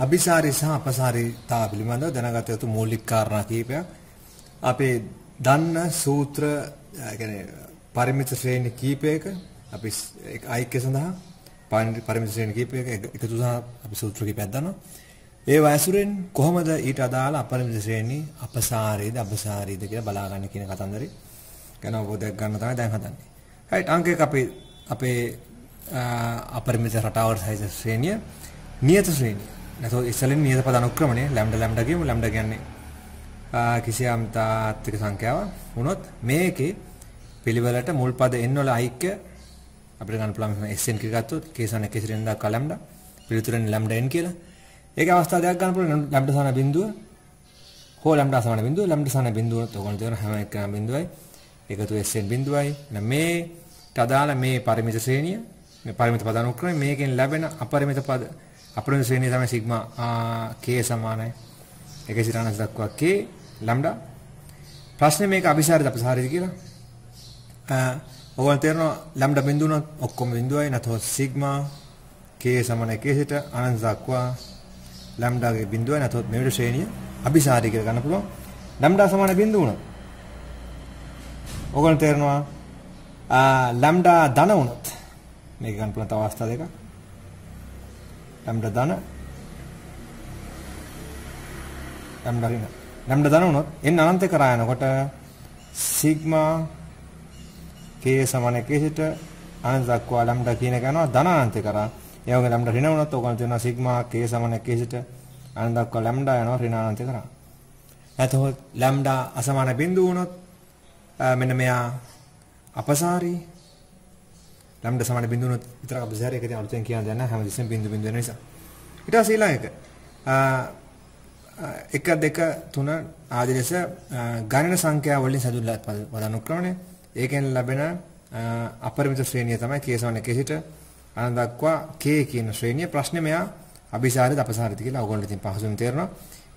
අபிසාරි සහ අපසාරිතා පිළිබඳව දැනගත යුතු මූලික කාරණා කීපයක් අපේ දන්න සූත්‍ර කියන්නේ පරිමිත ශ්‍රේණි කීපයක අපි ඓක්‍ය සඳහා පරිමිත ශ්‍රේණි කීපයක එකතු සහ අපි සූත්‍ර කීපයක් දන්නවා. ඒ වයසුරෙන් කොහොමද ඊට අදාළ අපරිමිත ශ්‍රේණි අපසාරීද අපසාරීද කියලා බලා ගන්න කියන කතන්දරේ ගැන අවබෝධයක් ගන්න තමයි දැන් හදන්නේ. right අංක එක අපි අපේ අපරිමිත රටාවට සහිත ශ්‍රේණිය නියත ශ්‍රේණිය. නැතෝ ඉස්සලින් නියත පද අනුක්‍රමණය ලැම්ඩා ලැම්ඩා කියමු ලැම්ඩා කියන්නේ කිසියම් තාත්වික සංඛ්‍යාවක් වුණොත් මේකේ පිළිවෙලට මුල් පද n වල ඓක්‍ය අපිට ගන්න පුළුවන් sn කියලා ගත්තොත් කේසන කෙසිරෙන් දක්වා ලැම්ඩා පිළිතුරෙන් ලැම්ඩා n කියලා. ඒකේ අවස්ථා දෙකක් ගන්න පුළුවන් ලැම්ඩා සමාන බිඳුව හෝ ලැම්ඩා සමාන බිඳුව ලැම්ඩා සමාන බිඳුව උනත් ඔයගොල්ලෝ දෙන හැම එකම බිඳුවයි එකතු sn බිඳුවයි. මේ තදාල මේ පරිමිත ශ්‍රේණිය මේ පරිමිත පද අනුක්‍රමය මේකෙන් ලැබෙන අපරිමිත පද අපරිමිත ශ්‍රේණිය තමයි සිග්මා k සමානයි. 190 දක්වා k ලැම්ඩා ප්‍රශ්නේ මේක අபிසාරිත අපසාරිත කියලා? ඔයගොල්ලෝ තේරෙනවා ලැම්ඩා බිඳුනොත් ඔක්කොම බිඳුවයි නැතොත් සිග්මා k සමාන 1 සිට අනන්ත දක්වා ලැම්ඩාගේ බිඳුවයි නැතොත් මෙවට ශ්‍රේණිය අபிසාරිත කියලා ගන්න පුළුවන්. ලැම්ඩා සමාන බිඳුව උනොත් ඔයගොල්ලෝ තේරෙනවා ලැම්ඩා ධන වුණොත් මේක ගන්න පුළුවන් තව අවස්ථා දෙකක්. ලැම්ඩා ධන ලැම්ඩා ඍණ ලැම්ඩා ධන වුණොත් n අනන්ත කරා යනකොට සිග්මා k සමාන 1 සිට අනන්ත දක්වා ලැම්ඩා කියන එක යනවා ධන අනන්ත කරා ඒ වගේ ලැම්ඩා ඍණ වුණොත් ඔයගොල්ලෝ තියෙනවා සිග්මා k සමාන 1 සිට අනන්ත දක්වා ලැම්ඩා යනවා ඍණ අනන්ත කරා එතකොට ලැම්ඩා අසමාන බිඳුව වුණොත් මෙන්න මෙයා අපසාරී ලැම්ඩා සමාන බිඳුනොත් විතරක් අපසාරී එක ඉතින් අලුතෙන් කියන්න දෙයක් නැහැ. හැමදෙස්සෙම බිඳු බිඳු වෙන නිසා. ඊට පස්සේ ඊළඟ එක. 1 2 3 ආදී ලෙස ගණන සංඛ්‍යා වලින් සැදුල්ලා පද අනුක්‍රමණය ඒකෙන් ලැබෙන අපරිමිත ශ්‍රේණිය තමයි k සමාන k සිට අනන්ත දක්වා k කියන ශ්‍රේණිය. ප්‍රශ්නේ මෙයා අபிසාරිත අපසාරිත කියලා ඔයගොල්ලෝ ඉතින් පහසුවෙන් තේරෙනවා.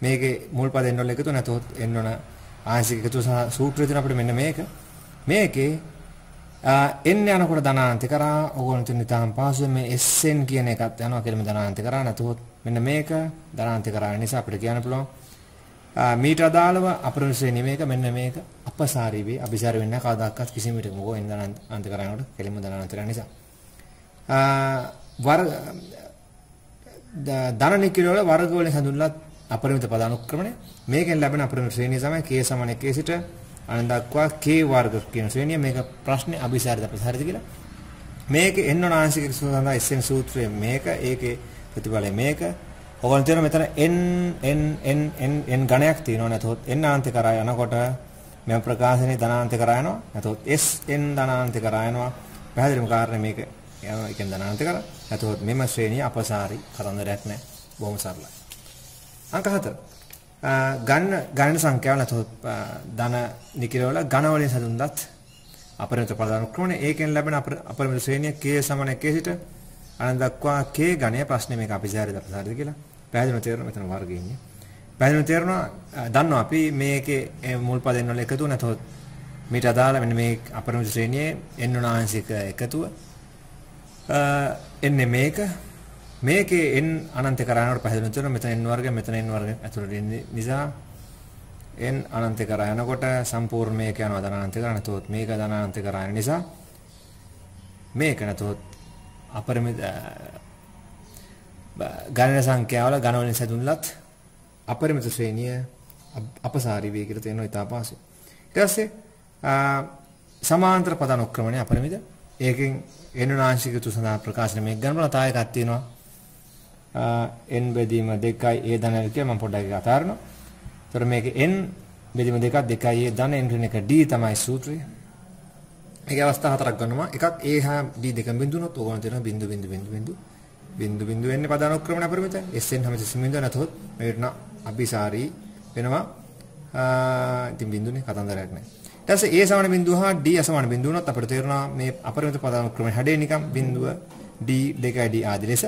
මේකේ මුල් පද එන්න වල එකතු නැතොත් එන්න ඕන. ආංශික එකතු සහ සූත්‍රය තියෙන අපිට මෙන්න මේක. මේකේ එන්න යනකොට ධනාන්ත කරා ඕගොල්ලෝ තුන් නිතාම පාසුවෙන් මේ SN කියන එකත් යනවා කියලා මේ ධනාන්ත කරා. නැතුවොත් මෙන්න මේක ධනාන්ත කරා නිසා අපිට කියන්න පුළුවන්. මීට අදාළව අපරිමිතේ නෙමේක මෙන්න මේක අපසාරී වේ අபிසාර වෙන්නේ කවදාකවත් කිසිම විටක මොකෝ එන්න ධනාන්ත කරානකොට කෙලින්ම ධනාන්ත කරා නිසා. වර්ග ධන නිකිල වල වර්ග වලින් හඳුන්වලා අපරිමිත පද අනුක්‍රමණය. මේකෙන් ලැබෙන අපරිමිත ශ්‍රේණිය තමයි k සමාන 1 සිට අනන්ත දක්වා k වර්ග කියන ශ්‍රේණිය මේක ප්‍රශ්නේ අභිසාරිත අපසාරිත කියලා. මේක එන්න ආංශික සඳහා SN සූත්‍රයේ මේක ඒකේ ප්‍රතිඵලය මේක. ඔයගොල්ලෝ තියෙන මෙතන n n n n n ගණයක් තියෙනවා. නැතොත් n ආන්ත කරා යනකොට මෙම ප්‍රකාශනයේ ධනාන්ත කරා යනවා. නැතොත් s n ධනාන්ත කරා යනවා. පැහැදිලිම කාරණේ මේක යනවා. එකෙන් ධනාන්ත කරා. නැතොත් මෙම ශ්‍රේණිය අපසාරි කතන්දරයක් නැහැ. බොහොම සරලයි. අංක 4 ගන්න ගණන සංඛ්‍යාව නැතොත් ධන නිකිරවල ඝන වලින් සඳුන්දත් අපරිමිත ප්‍රධාන ක්‍රමනේ. ඒකෙන් ලැබෙන අපරිමිත ශ්‍රේණිය k සමාන 1 සිට. අනන්ත දක්වා k ඝණය ප්‍රශ්නේ මේක අපි සාරිද අපසාරිද කියලා. පැහැදිලිව තේරෙනවා මෙතන වර්ගය ඉන්නේ. පැහැදිලිව තේරෙනවා දන්නවා අපි මේකේ මුල් පදෙන් වල එකතු නැතොත් මීට අදාළ මෙන්න මේ අපරිමිත ශ්‍රේණියේ n උනාංශික එකතුව එන්නේ මේක. මේකේ n අනන්ත කරානකොට පැහැදිලි වෙනවා මෙතන n වර්ගය මෙතන n වර්ගය ඇතුළට ඉන්නේ නිසා n අනන්ත කරා යනකොට සම්පූර්ණ මේක යනවා ධනාන්ත කරා නැතොත් මේක ධනාන්ත කරා යන නිසා මේක නැතොත් අපරිමිත ගණන සංඛ්‍යාවල ගණ වලින් සැදුන්ලත් අපරිමිත ශ්‍රේණිය අපසාරී වේ කියලා තේරෙනවා ඊට පස්සේ. ඊට පස්සේ සමාන්තර පද අනුක්‍රමණය අපරිමිත. ඒකෙන් n නාංශික තු සඳහා ප්‍රකාශන මේක ගන්න බලලා තා එකක් තියෙනවා. N බෙදීම 2යි a ධන l කියලා මම පොඩ්ඩක් ඒක අතාරිනවා. ඒතර මේකේ n බෙදීම 2ක් 2යි a ධන n ඍණ එක d තමයි සූත්‍රය. මේකේ අවස්ථා හතරක් ගන්නවා. එකක් a හා d දෙකම බිඳුනොත් ඕගොල්ලෝ තියෙනවා බිඳු බිඳු බිඳු බිඳු බිඳු බිඳු වෙන්නේ පදානුක්‍රමණ අපරිමිතයි. sn හැමතිස්සෙම බිඳුව නැතොත් මේකට නම් අபிසාරී වෙනවා. ඉතින් බිඳුනේ කතන්දරයක් නැහැ. ඊට පස්සේ a සමාන බිඳුව හා d අසමාන බිඳුව වුණොත් අපිට තේරෙනවා මේ අපරිමිත පදානුක්‍රමයේ හැඩේ නිකම් බිඳුව d 2යි d ආදී ලෙස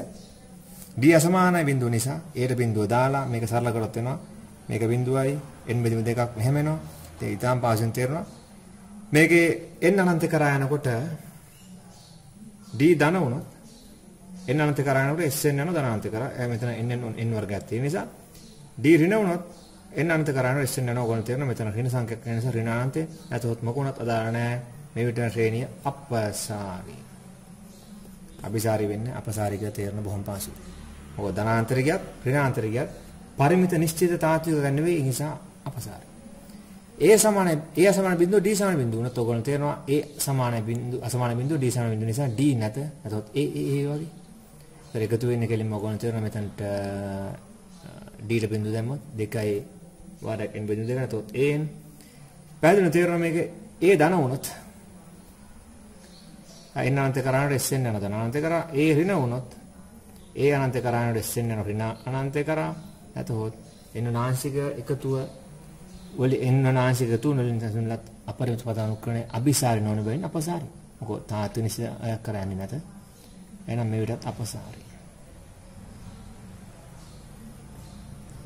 D අසමානයි බිඳුව නිසා ඒට බිඳුව දාලා මේක සරල කරොත් වෙනවා මේක බිඳුවයි n බෙදීම දෙකක් මෙහෙම එනවා ඉතින් ඊටාම් පාසෙන් තේරෙනවා මේකේ n අනන්ත කරා යනකොට D ධන වුණොත් n අනන්ත කරානකොට sn යනවා ධනාන්ත කරා. මෙතන n n වර්ගයක් තියෙන නිසා d ඍණ වුණොත් n අනන්ත කරානකොට sn යනවා ඕගොල්ලෝ තේරෙනවා මෙතන ඍණ සංඛ්‍යාවක් වෙන නිසා ඍණ අනන්තේ නැතොත් මොකුණත් අදාළ නැහැ. මේ විතර ශ්‍රේණිය අපසාරී. අபிසාරී වෙන්නේ අපසාරී කියලා තේරෙන බොහොම පාසුයි. මොකද ධනාන්තරිකයක් ඍණාන්තරිකයක් පරිමිත නිශ්චිත තාත්වික ගන්න නෙවෙයි ඒ නිසා අපසාරී. ඒ සමාන ඒ අසමාන බිඳුව d සමාන බිඳුව. උනත් ඔයගොල්ලෝ තේරෙනවා ඒ සමාන බිඳුව අසමාන බිඳුව d සමාන බිඳුව නිසා d නැත. නැතොත් ඒ ඒ ඒ වගේ. ඒතර එකතු වෙන්නේ කෙලින්ම ඔයගොල්ලෝ තේරෙනවා මෙතනට d ට බිඳුව දැම්මොත් 2යි වාරයක් n බිඳුව දෙක නැතොත් an පැහැදිලිව තේරෙනවා මේකේ ඒ ධන වුණොත්. n අනන්ත කරානට sn යන ධන අනන්ත කරා ඒ ඍණ වුණොත් ඒ අනන්ත කරානට sn යන ඍණ අනන්ත කරා නැතොත් එන්න නාංශික එකතුව වල එන්න නාංශික තුන වලින් සම්ලත් අපරිමිත පදානුක්‍රමයේ අபிසාරි නොවන බැවින් අපසාරි. මොකෝ තාතු නිසා කරන්නේ නැත. එහෙනම් මේ විදිහට අපසාරි.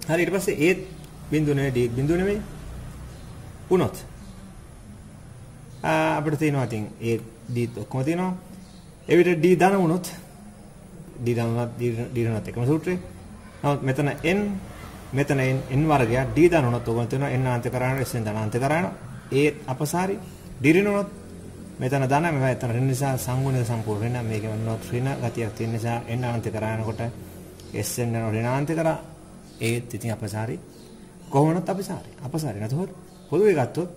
හරි ඊට පස්සේ ඒ බිඳුව නෙවෙයි ඩී බිඳුව නෙවෙයි. වුණොත් අපිට තියෙනවා ඉතින් ඒ ඩී ඔක්කොම තියෙනවා. ඒ විදිහට ඩී ධන වුණොත් ඩී ධන වුණත් ඩී ධනත් එකම සූත්‍රේ. නමුත් මෙතන n මෙතන n වර්ගයක් d දනනොත් ඔයගොල්ලෝ තියෙනවා n අන්ත කරාන s දන අන්ත කරාන ඒ අපසාරි d ඍණනොත් මෙතන ධන මෙතන ඍණ නිසා සංගුණය සම්පූර්ණ වෙන මේක වෙනොත් ඍණ ගතියක් තියෙන නිසා n අන්ත කරානකොට s n යන ඍණාන්ත කරා. ඒත් ඉතින් අපසාරි කොහොමනත් අපසාරි? අපසාරි නැතොත් පොදුවේ ගත්තොත්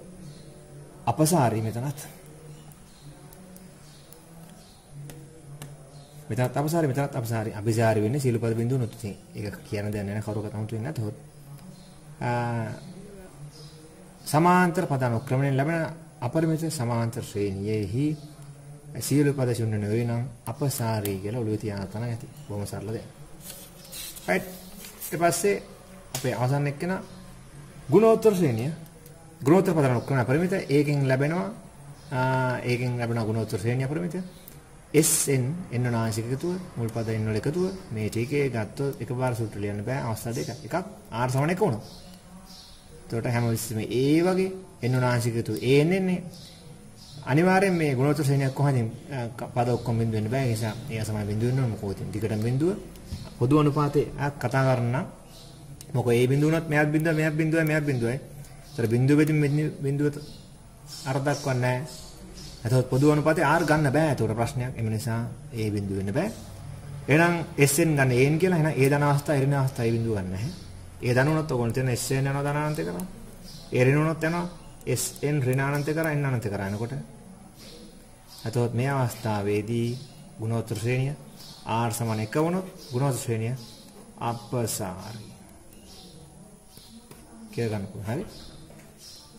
අපසාරි මෙතනත්. මෙතනත් අපසාරි මෙතනත් අපසාරි. අபிසාරි වෙන්නේ සීලපද බිඳුනොත් ඉතින් ඒක කියන දෙයක් නෑ කවුරු කතමුතු වෙන්නේ නැතොත් සමාන්තර පද අනුක්‍රමණයෙන් ලැබෙන අපරිමිත සමාන්තර ශ්‍රේණියෙහි සීලපද ශුන්‍ය නෙවෙයි නම් අපසාරි කියලා ඔළුවේ තියාගන්න තමයි ඇති. බොහොම සරල දෙයක්. right ඊට පස්සේ අපේ අවසන් එක්කෙනා ගුණෝත්තර ශ්‍රේණිය. ගුණෝත්තර පද අනුක්‍රමණ අපරිමිත ඒකෙන් ලැබෙනවා ඒකෙන් ලැබෙන ගුණෝත්තර ශ්‍රේණිය අපරිමිතයි. SN එන්න නාසික එකතුව මුල් පද එන්න වල එකතුව මේ ටිකේ ගත්තොත් එකපාර සූත්‍ර ලියන්න බෑ අවස්ථා දෙක. එකක් R සමන එක වුණා. එතකොට හැම විශ්සෙම ඒ වගේ එන්න නාසික එකතුව AN එන්නේ අනිවාර්යෙන් මේ ගුණෝත්තර ශ්‍රේණියක් කොහොමද පද ඔක්කොම බිඳු වෙන්න බෑ. ඒ නිසා ඒ සමාන බිඳු වෙන්න ඕන මොකෝ ඉතින් දිගටම බිඳුව පොදු අනුපාතේ කතා කරන්න මොකෝ ඒ බිඳුව උනත් මෙයක් බිඳුව මෙයක් බිඳුව මෙයක් බිඳුවයි. ඒතර බිඳුව බෙදින් බිඳුව අර දක්වන්නේ නැහැ. එතකොට පොදු අනුපාතේ R ගන්න බෑ. ඒකට ප්‍රශ්නයක්. එම නිසා A බිඳුව වෙන්න බෑ. එහෙනම් SN ගන්න AN කියලා. එහෙනම් A ධන අවස්ථාව, ඍණ අවස්ථාව ඒ බිඳුව ගන්න නැහැ. A ධන උනොත් ඔයගොල්ලෝ තියෙන SN යනවා ධනාන්ත කරා. A ඍණ උනොත් යනවා SN ඍණානන්ත කරා N අනන්ත කරා එනකොට. එතකොට මේ අවස්ථාවේදී ගුණෝත්තර ශ්‍රේණිය R සමාන 1 වුණොත් ගුණෝත්තර ශ්‍රේණිය අපසාරි. කියලා ගන්න පුළුවන්. හරි.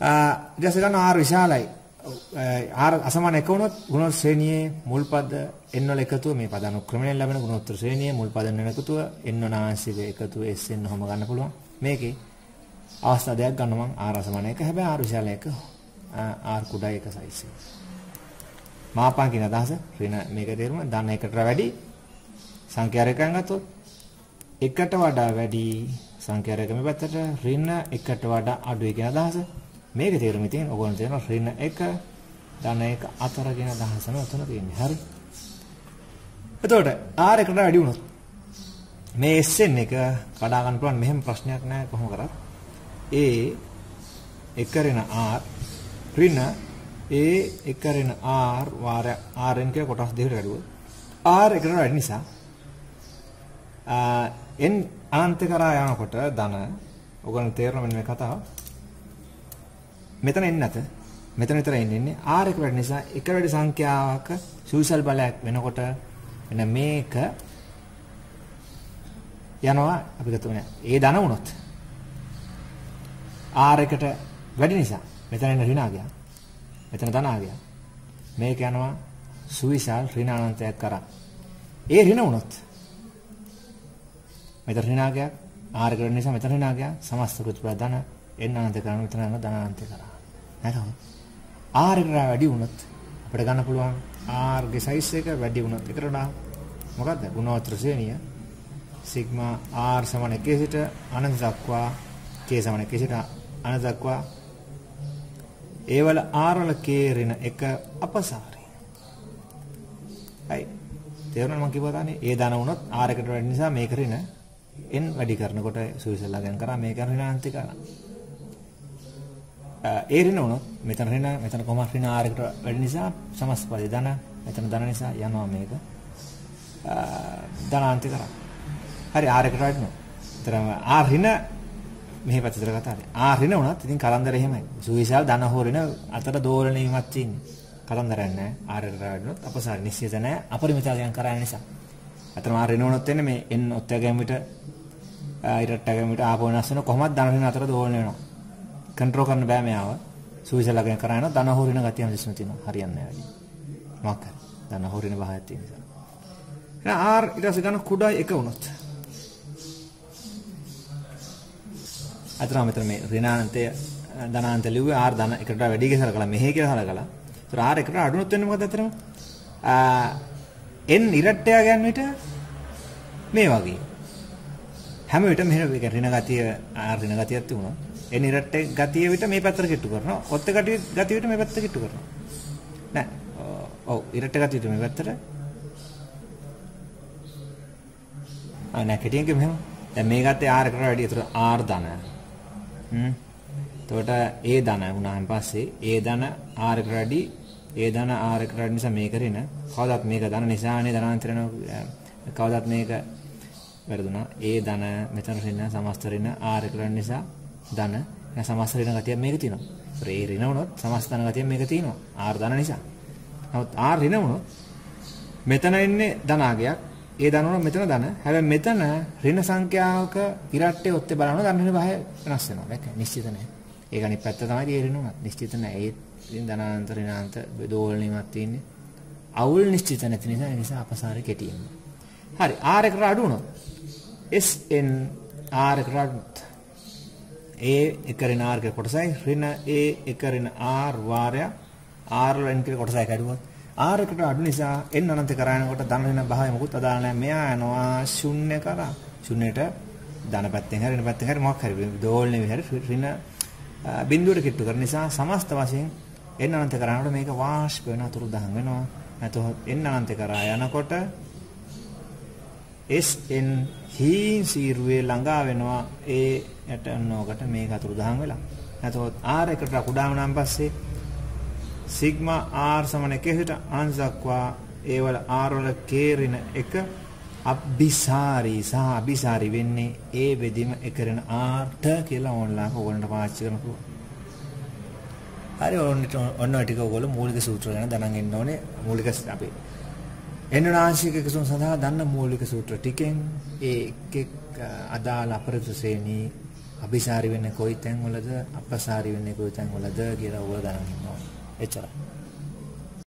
ආ ඊට පස්සේ ගන්න R විශාලයි. ආර අසමාන එක වුණොත් ගුණෝත්තර ශ්‍රේණියේ මුල් පද n වල එකතුව මේ පද අනුක්‍රමණයෙන් ලැබෙන ගුණෝත්තර ශ්‍රේණියේ මුල් පද n එකතුව n නාංශික එකතුව sn ඔහම ගන්න පුළුවන්. මේකේ අවස්ථා දෙකක් ගන්න මම ආර අසමාන එක හැබැයි ආර විශාල එක ආර කුඩා එක සයිස් එක. මාපන් කියන අදහස ඍණ මේක තේරුම ධන එකට වැඩි සංඛ්‍යා රේඛයන් ගත්තොත් එකට වඩා වැඩි සංඛ්‍යා රේඛ මේ පැත්තට ඍණ එකට වඩා අඩුයි කියන අදහස මේක තේරුම ඉතින් ඔයගොල්ලෝ තේරෙනවා ඍණ 1 ධන 1 අතර කියන අදහසම උතන තියෙන්නේ. හරි. එතකොට R එකට වැඩි වුණොත් මේ SN එක කඩා ගන්න පුළුවන් මෙහෙම ප්‍රශ්නයක් නැහැ කොහොම කරත්. A එක ඍණ R ඍණ A එක ඍණ R වාර RN කියලා කොටස් දෙකකට කැඩුවොත් R එකට වැඩි නිසා n අනන්ත කරා යනකොට ධන ඔයගොල්ලෝ තේරෙනවා මෙන්න මේ කතාව මෙතන එන්නේ නැත. මෙතන විතර එන්නේ R එක වැඩි නිසා එක වැඩි සංඛ්‍යාවක සුවිසල් බලයක් වෙනකොට එන මේක යනවා අපි ගත්තොත් ඒ ධන වුණොත් R එකට වැඩි නිසා මෙතන එන ඍණ ආගියා. මෙතන ධන ආගියා. මේක යනවා සුවිසල් ඍණ අනන්තයක් කරා. ඒ ඍණ වුණොත් මෙතන ඍණ ආගියා R එකට නිසා මෙතන ඍණ ආගියා සමස්ත කෘත්‍ය ධන එන්න අනන්ත කරන මෙතන යන ධන අනන්ත කරා. නැතහොත් R එකට වැඩි වුණොත් අපිට ගන්න පුළුවන් R ගේ සයිස් එක වැඩි වුණොත් ඒකට වඩා මොකද්ද ගුණෝත්තර ශ්‍රේණිය සිග්මා R සමාන 1 සිට අනන්ත දක්වා k සමාන 1 සිට අනන්ත දක්වා ඒ වල R වල k ඍණ එක අපසාරයි. හයි. තේරුණා මම කිව්වා තානේ ඒ ධන වුණොත් R එකට වැඩි නිසා මේක ඍණ n වැඩි කරනකොට සුවිසල්ලා ගැන කරා මේක ඍණාන්ති කරා. ඒ ඍණ වුණොත් මෙතන ඍණ මෙතන කොමස් ඍණ R එකට වැඩි නිසා සමස්පදේ ධන මෙතන ධන නිසා යනවා මේක. ධනාන්ති කරා. හරි R එකට වැඩිනවා. ඒතරම R ඍණ මෙහි පැත්තට කතාවේ. R ඍණ වුණත් ඉතින් කලන්දර එහෙමයි. සුවිසල් ධන හෝ ඍණ අතර දෝලණීමක් තියෙන්නේ. කතන්දරයක් නැහැ. ආර් එකට වැඩුණොත් අපසාර නිශ්චිත නැහැ. අපරිමිතයෙන් කරාය නිසා. අතරම ආර් එනවනොත් වෙන්නේ මේ n ඔත්තය ගැමිට ඉරට්ට ගැමිට ආපෝ වෙනස් වෙන කොහොමද ධන ඍණ අතර දෝලණය වෙනවා. කන්ට්‍රෝල් කරන්න බෑ මෙයාව. සුවිසලගෙන් කරායන ධන හොරින ගතිය මිසුන තියෙනවා. හරියන්නේ නැහැ වැඩි. මොකක්ද? ධන හොරින බහයක් තියෙන නිසා. එහෙනම් ආර් ඊට පස්සේ ගන්න කුඩායි එක වුණොත්. අතරම මෙතන මේ ඍණාන්තය ධනාන්ත ලිව්වේ ආර් ධන එකට වැඩි කියලා සලකලා මෙහෙ කියලා සලකලා R එකට අඩුනොත් වෙන්නේ මොකද අතරම? n ඉරට්ටය ගන්න විට මේ වගේ. හැම විටම මෙහෙම ඍණ ගතිය R ඍණ ගතියක් තිබුණා. N ඉරට්ටේ ගතිය විට මේ පැත්තට කිට්ටු කරනවා. ඔත්ත ගතිය ගතිය විට මේ පැත්තට කිට්ටු කරනවා. නෑ. ඔව් ඉරට්ට ගතිය විට මේ පැත්තට. ආ නෑ කෙටියෙන් කිව්වම මෙහෙම. දැන් මේ ගත්තේ R එකට වැඩි. ඒතර R ධන. හ්ම්. එතකොට A ධන වුණාන් පස්සේ A ධන R එකට වැඩි ඒ ධන R එකට වැඩි නිසා මේක රින කවදාත් මේක ධන නිසානේ ධනාන්තරන කවදාත් මේක වැරදුනා ඒ ධන මෙතන රින සමස්ත රින R එකට වැඩි නිසා ධන නැ සමස්ත රින ගතිය මේක තියෙනවා. ඒ රින වුණොත් සමස්ත ධන ගතිය මේක තියෙනවා. R ධන නිසා. නමුත් R රින වුණොත් මෙතන ඉන්නේ ධනාගයක්. ඒ ධන වුණොත් මෙතන ධන. හැබැයි මෙතන ඍණ සංඛ්‍යාවක ඉරට්ටේ ඔත්තේ බලනවා ධන ඍණ පහේ වෙනස් වෙනවා. දැක්ක? නිශ්චිත නැහැ ඒක අනිත් පැත්ත තමයි තේරෙන්නේ උනත් නිශ්චිත නැහැ ඒ ඉතින් ධනාන්ත ඍණාන්ත දෝලණීමක් තියෙන්නේ. අවුල් නිශ්චිත නැති නිසා ඒ නිසා අපසාරය කෙටියෙන්. හරි. R එකට අඩු වුණොත්. SN R එකට අඩුනොත්. A එක ඍණ R කියලා කොටසයි ඍණ A එක ඍණ R වාරය R වල n කියලා කොටසයි කැඩුවොත් R එකට අඩු නිසා n අනන්ත කරායනකොට ධන ඍණ භාවය මොකුත් අදාළ නැහැ. මෙයා යනවා ශුන්‍ය කරා. ශුන්‍යයට ධන පැත්තෙන් හරි ඍණ පැත්තෙන් හරි මොකක් හරි දෝලණය විහරි ඍණ බිඳුවට කිට්ටු කරන නිසා සමස්ත වශයෙන් එන්න අනන්ත කරානකොට මේක වාෂ්ප වෙන අතුරු දහන් වෙනවා. නැතොත් එන්න අනන්ත කරා යනකොට SN හීන් සීරුවේ ළඟා වෙනවා ඒ යට නෝකට මේක අතුරු දහන් වෙලා. නැතොත් R එකට කුඩා වුණාන් පස්සේ සිග්මා R සමන 1ට අනන්ත දක්වා ඒ වල R වල කේරින එක අබ්බිසාරි සහ අබිසාරි වෙන්නේ ඒ වෙදිම එකරන ආර්ට කියලා ඕන්ලාක ඕගොල්ලන්ට පාවිච්චි කරන්න පුළුවන්. හරි ඔන්නට ඔන්න ටික ඔයගොල්ලෝ මූලික සූත්‍ර ගැන දැනන් ඉන්න ඕනේ මූලික අපි එන්නාංශික එකසුන් සඳහා දන්න මූලික සූත්‍ර ටිකෙන් ඒ එක් එක් අදාළ අපරිත ශ්‍රේණී අபிසාරි වෙන්නේ කොයි තැන්වලද අපසාරි වෙන්නේ කොයි තැන්වලද කියලා ඔයගොල්ලෝ දැනන් ඉන්න ඕනේ එච්චරයි.